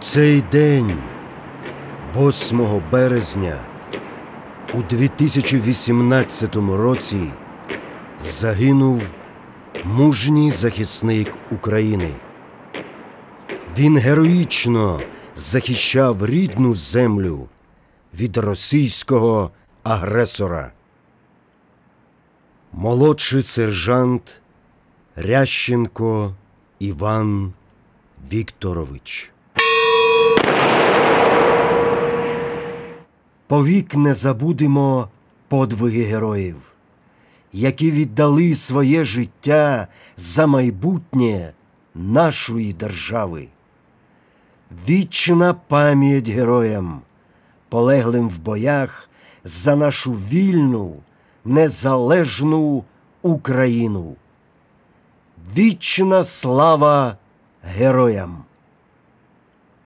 цей день, 8 березня, у 2018 році загинув мужній захисник України. Він героїчно захищав рідну землю від російського агресора. Молодший сержант Рященко Іван Вікторович. Повік не забудемо подвиги героїв, які віддали своє життя за майбутнє нашої держави. Вічна пам'ять героям, полеглим в боях за нашу вільну, незалежну Україну. Вічна слава героям!